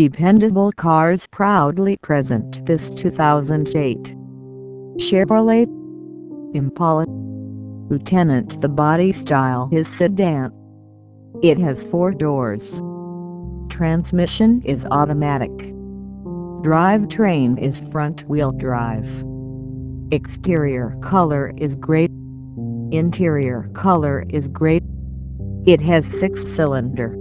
Dependable Cars proudly present this 2008 Chevrolet Impala. Lieutenant The body style is sedan. It has four doors. Transmission is automatic. Drivetrain is front-wheel drive. Exterior color is gray. Interior color is gray. It has six-cylinder.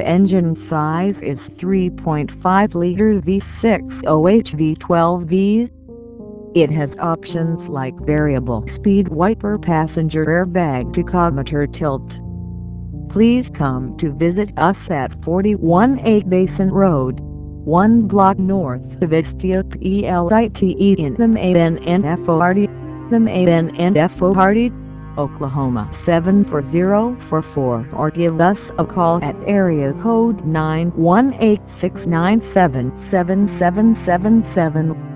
Engine size is 3.5 liter V6 OHV12V. It has options like variable speed wiper passenger airbag tachometer tilt. Please come to visit us at 418 Basin Road, one block north of Estia PLITE in the Mannford the Mannford Oklahoma 74044 or give us a call at area code 918 697 7777.